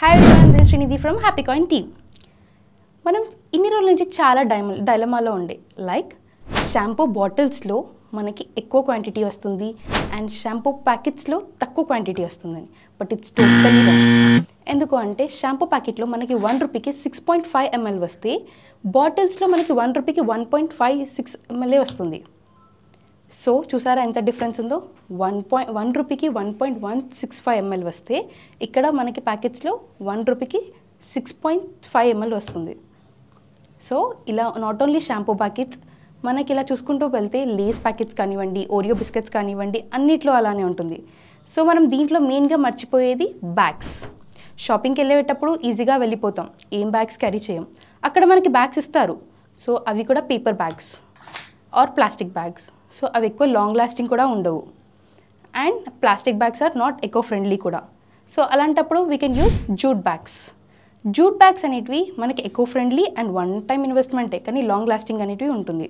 Hi everyone this Srinidhi from happy coin team మనం ఇన్ని రోజుల నుంచి చాలా డైమ డైలమాలో ఉండే. లైక్ షాంపూ బాటిల్స్లో మనకి ఎక్కువ క్వాంటిటీ వస్తుంది అండ్ షాంపూ ప్యాకెట్స్లో తక్కువ క్వాంటిటీ వస్తుందని. బట్ ఇట్స్ టోటలీ ఎందుకు అంటే షాంపూ ప్యాకెట్లో మనకి వన్ రూపీకి సిక్స్ పాయింట్ ఫైవ్ ఎంఎల్ వస్తే బాటిల్స్లో మనకి వన్ రూపీకి one point five six MLA వస్తుంది? సో చూసారా ఎంత డిఫరెన్స్ ఉందో? One point one రూపీకి one point one six five M L వస్తే ఇక్కడ మనకి ప్యాకెట్స్లో one రూపీకి six point five M L వస్తుంది. సో ఇలా నాట్ ఓన్లీ షాంపూ ప్యాకెట్స్ మనకి ఇలా చూసుకుంటూ వెళ్తే లేస్ ప్యాకెట్స్ కానివ్వండి ఓరియో బిస్కెట్స్ కానివ్వండి అన్నిట్లో అలానే ఉంటుంది. సో మనం దీంట్లో మెయిన్గా మర్చిపోయేది బ్యాగ్స్ షాపింగ్కి వెళ్ళేటప్పుడు ఈజీగా వెళ్ళిపోతాం. ఏం బ్యాగ్స్ క్యారీ చేయం? అక్కడ మనకి బ్యాగ్స్ ఇస్తారు. సో అవి కూడా paper bags or plastic bags so అవి ఎక్కువ లాంగ్ లాస్టింగ్ కూడా ఉండవు. And plastic bags are not eco friendly కూడా. సో అలాంటప్పుడు we can use jute bags jute bags అనేటివి మనకి eco friendly and one time ఇన్వెస్ట్మెంటే కానీ లాంగ్ లాస్టింగ్ అనేటివి ఉంటుంది.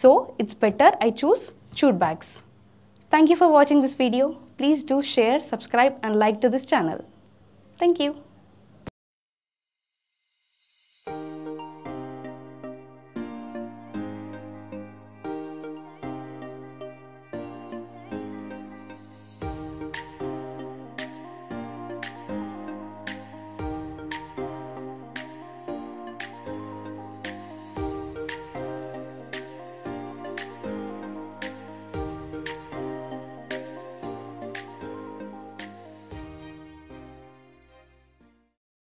So it's better I choose jute bags thank you for watching this video please do share subscribe and like to this channel thank you